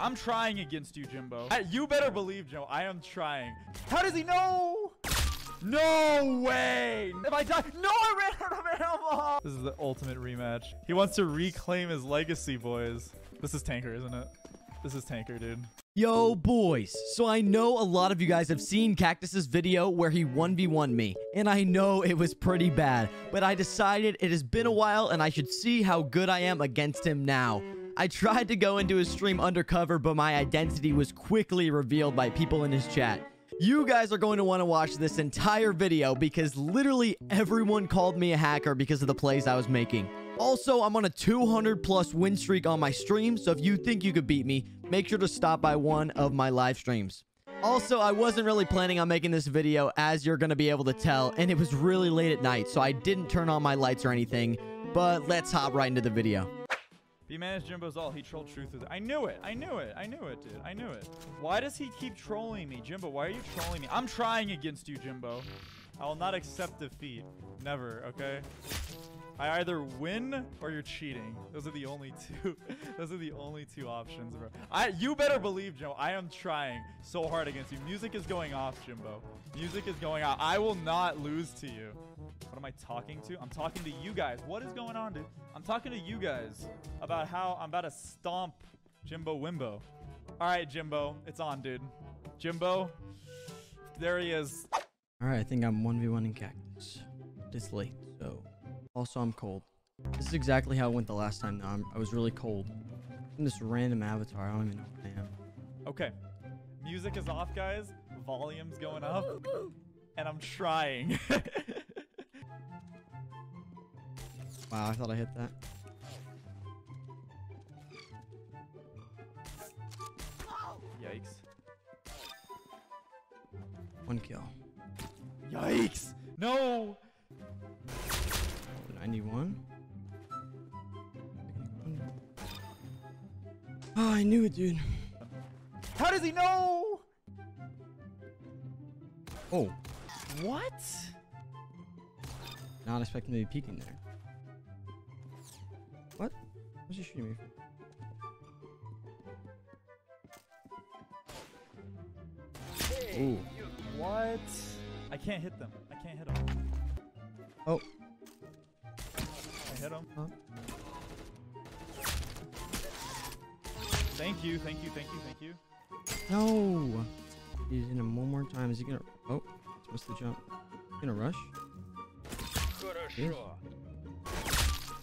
I'm trying against you, Jimbo. I, you better believe, Joe. I am trying. How does he know? No way! If I die, no, I ran out of ammo. This is the ultimate rematch. He wants to reclaim his legacy, boys. This is TanqR, isn't it? This is TanqR, dude. Yo, boys. So I know a lot of you guys have seen Cactus's video where he 1v1 me, and I know it was pretty bad, but I decided it has been a while and I should see how good I am against him now. I tried to go into his stream undercover, but my identity was quickly revealed by people in his chat. You guys are going to want to watch this entire video because literally everyone called me a hacker because of the plays I was making. Also, I'm on a 200 plus win streak on my stream, so if you think you could beat me, make sure to stop by one of my live streams. Also, I wasn't really planning on making this video, as you're going to be able to tell, and it was really late at night, so I didn't turn on my lights or anything, but let's hop right into the video. He managed Jimbo's all. He trolled Truth with it. I knew it. I knew it. I knew it, dude. I knew it. Why does he keep trolling me? Jimbo, why are you trolling me? I'm trying against you, Jimbo. I will not accept defeat. Never, okay? I either win or you're cheating. Those are the only two. Those are the only two options, bro. I you better believe, Joe. I am trying so hard against you. Music is going off, Jimbo. Music is going out. I will not lose to you. What am I talking to? I'm talking to you guys. What is going on, dude? I'm talking to you guys about how I'm about to stomp Jimbo Wimbo. All right, Jimbo. It's on, dude. Jimbo. There he is. All right, I think I'm 1v1 in Cactus. It's late, so... Also, I'm cold. This is exactly how it went the last time, though. I'm, I was really cold. In this random avatar, I don't even know what I am. Okay. Music is off, guys. Volume's going up. And I'm trying. wow, I thought I hit that. Yikes. One kill. Yikes! No! 91. Oh, I knew it, dude. How does he know? Oh. What? Not expecting to be peeking there. What? What's he shooting me from? Ooh. What? I can't hit them. I can't hit them. Oh. I hit them. Huh? Thank you, thank you, thank you, thank you. No! He's in him one more time. Is he gonna... Oh, supposed to jump. Gonna rush?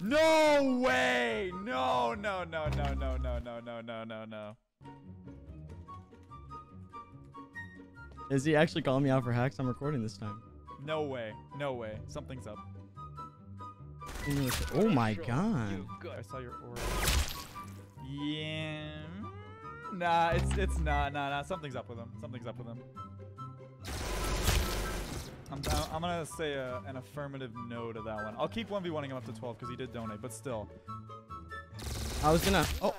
No way! No, no, no, no, no, no, no, no, no, no, no. Is he actually calling me out for hacks? I'm recording this time. No way. No way. Something's up. Oh my god. I saw your aura. Yeah. Nah, it's it's not. Nah, nah. Something's up with him. Something's up with him. I'm, I'm gonna say a, an affirmative no to that one. I'll keep 1v1ing him up to 12 because he did donate, but still. I was gonna. Oh.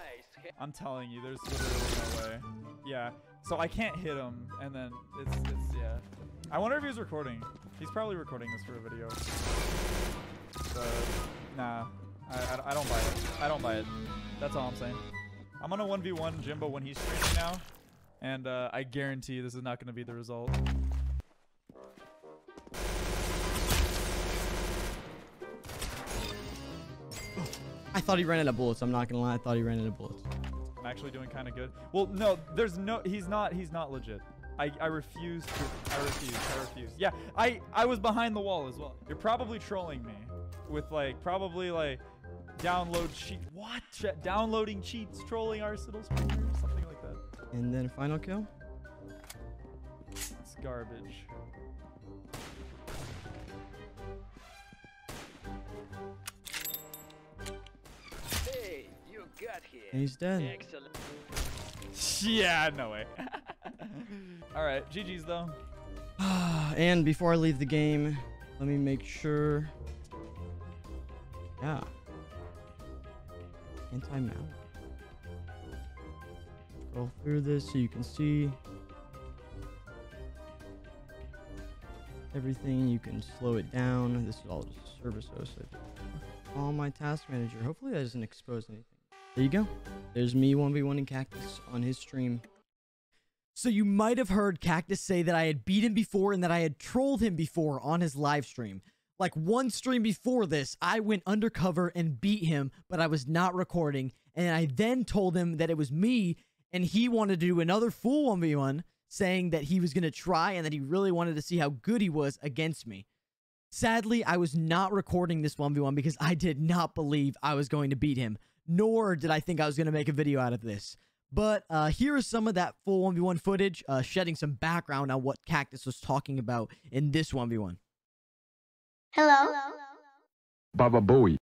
I'm telling you, there's literally no way. Yeah. So I can't hit him, and then it's it's yeah. I wonder if he's recording. He's probably recording this for a video. But nah, I, I, I don't buy it. I don't buy it. That's all I'm saying. I'm on a 1v1 Jimbo when he's streaming now, and uh, I guarantee this is not going to be the result. I thought he ran out of bullets. I'm not gonna lie. I thought he ran out of bullets. I'm actually doing kind of good. Well, no, there's no. He's not. He's not legit. I, I refuse to. I refuse. I refuse. Yeah, I I was behind the wall as well. You're probably trolling me with like probably like download cheat. What? downloading cheats, trolling Arsenal something like that. And then final kill. It's garbage. And he's dead. Excellent. Yeah, no way. All right, GG's though. and before I leave the game, let me make sure. Yeah. Anti-malware. Scroll through this so you can see everything. You can slow it down. This is all just service hosted. All my task manager. Hopefully that doesn't expose anything. There you go. There's me 1v1 in Cactus on his stream. So you might have heard Cactus say that I had beat him before and that I had trolled him before on his live stream. Like one stream before this, I went undercover and beat him, but I was not recording. And I then told him that it was me and he wanted to do another full 1v1 saying that he was going to try and that he really wanted to see how good he was against me. Sadly, I was not recording this 1v1 because I did not believe I was going to beat him, nor did I think I was going to make a video out of this. But uh, here is some of that full 1v1 footage, uh, shedding some background on what Cactus was talking about in this 1v1. Hello. Baba Booey.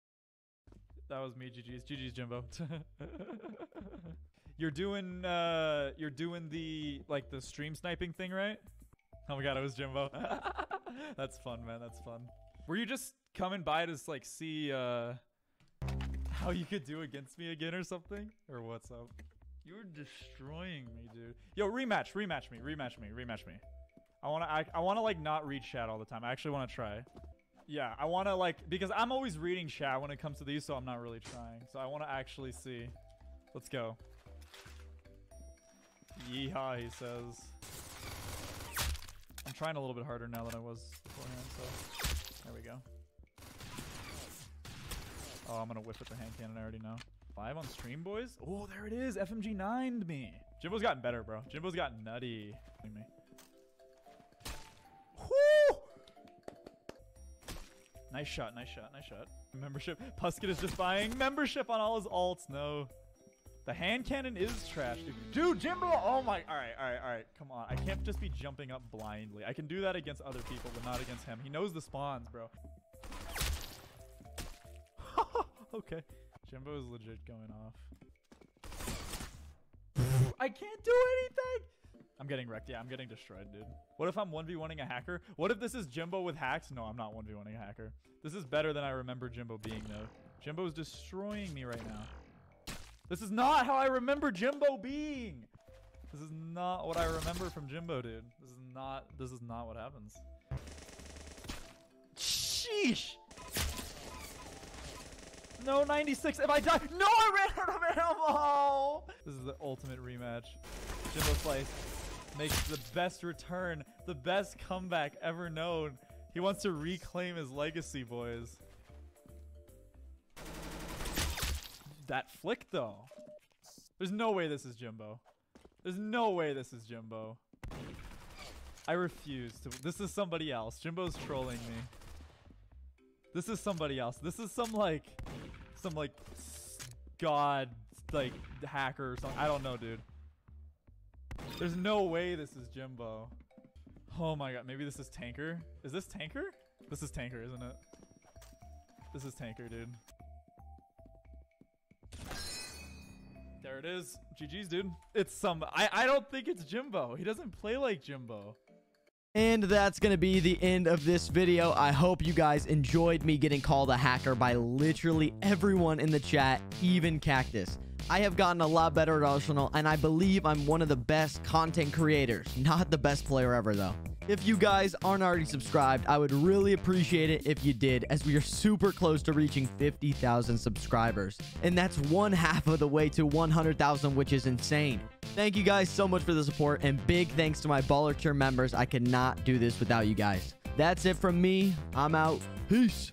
That was me, GG's. GG's, Jimbo. you're doing, uh, you're doing the, like, the stream sniping thing, right? Oh my god, it was Jimbo. That's fun, man. That's fun. Were you just coming by to, like, see, uh, how you could do against me again or something? Or what's up? You're destroying me, dude. Yo, rematch, rematch me, rematch me, rematch me. I wanna, I, I wanna like not read chat all the time. I actually wanna try. Yeah, I wanna like because I'm always reading chat when it comes to these, so I'm not really trying. So I wanna actually see. Let's go. Yeehaw, he says. I'm trying a little bit harder now than I was beforehand, so there we go. Oh, I'm gonna whip with the hand cannon. I already know. Five on stream, boys. Oh, there it is. FMG 9'd me. Jimbo's gotten better, bro. Jimbo's gotten nutty. Me. Whoo! Nice shot, nice shot, nice shot. Membership. Pusket is just buying membership on all his alts. No. The hand cannon is trash, dude. Dude, Jimbo! Oh my... Alright, alright, alright. Come on. I can't just be jumping up blindly. I can do that against other people, but not against him. He knows the spawns, bro. Okay. Jimbo is legit going off. I can't do anything! I'm getting wrecked. Yeah, I'm getting destroyed, dude. What if I'm 1v1ing a hacker? What if this is Jimbo with hacks? No, I'm not 1v1ing a hacker. This is better than I remember Jimbo being, though. Jimbo is destroying me right now. This is not how I remember Jimbo being! This is not what I remember from Jimbo, dude. This is not, this is not what happens. Sheesh! No, 96. If I die, no, I ran out of ammo. This is the ultimate rematch. JymbowSlice makes the best return, the best comeback ever known. He wants to reclaim his legacy, boys. That flick, though. There's no way this is Jimbo. There's no way this is Jimbo. I refuse to. This is somebody else. Jimbo's trolling me. This is somebody else. This is some like some like god like hacker or something. I don't know, dude. There's no way this is Jimbo. Oh my god, maybe this is TanqR. Is this TanqR? This is TanqR, isn't it? This is TanqR, dude. There it is. GG's, dude. It's some. I, I don't think it's Jimbo. He doesn't play like Jimbo. And that's going to be the end of this video. I hope you guys enjoyed me getting called a hacker by literally everyone in the chat, even Cactus. I have gotten a lot better at Arsenal, and I believe I'm one of the best content creators. Not the best player ever, though. If you guys aren't already subscribed, I would really appreciate it if you did, as we are super close to reaching 50,000 subscribers. And that's one half of the way to 100,000, which is insane. Thank you guys so much for the support, and big thanks to my Baller Tier members. I could not do this without you guys. That's it from me. I'm out. Peace.